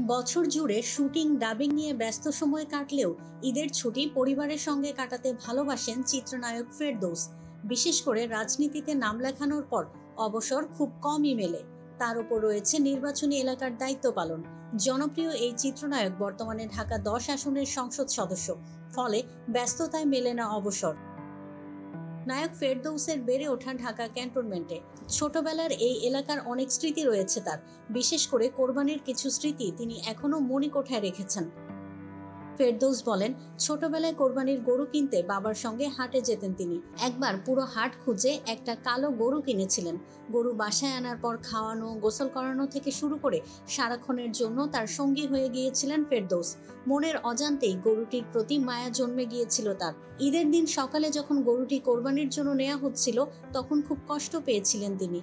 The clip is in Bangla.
বছর জুড়ে শুটিং, ডাবিং নিয়ে ব্যস্ত সময় কাটলেও ঈদের ছুটি পরিবারের সঙ্গে কাটাতে ভালোবাসেন চিত্রনায়ক ফেরদৌস। বিশেষ করে রাজনীতিতে নাম লেখানোর পর অবসর খুব কমই মেলে তার উপর রয়েছে নির্বাচনী এলাকার দায়িত্ব পালন। জনপ্রিয় এই চিত্রনায়ক বর্তমানে ঢাকা দশ আসনের সংসদ সদস্য। ফলে ব্যস্ততায় মেলে না অবসর। নায়ক ফেরদৌসের বেড়ে ওঠা ঢাকা ক্যান্টনমেন্টে। ছোটবেলার এই এলাকার অনেক স্মৃতি রয়েছে তার। বিশেষ করে কোরবানির কিছু স্মৃতি তিনি এখনও মণিকোঠায় রেখেছেন। ফেরদৌস বলেন, ছোটবেলায় কোরবানির গরু কিনতে বাবার সঙ্গে হাটে যেতেন তিনি। একবার পুরো হাট খুঁজে একটা কালো গরু কিনেছিলেন। গরু বাসায় আনার পর খাওয়ানো, গোসল করানো থেকে শুরু করে সারাক্ষণের জন্য তার সঙ্গী হয়ে গিয়েছিলেন ফেরদৌস। মনের অজান্তেই গরুটির প্রতি মায়া জন্মে গিয়েছিল তার। ঈদের দিন সকালে যখন গরুটি কোরবানির জন্য নেওয়া হচ্ছিল, তখন খুব কষ্ট পেয়েছিলেন তিনি।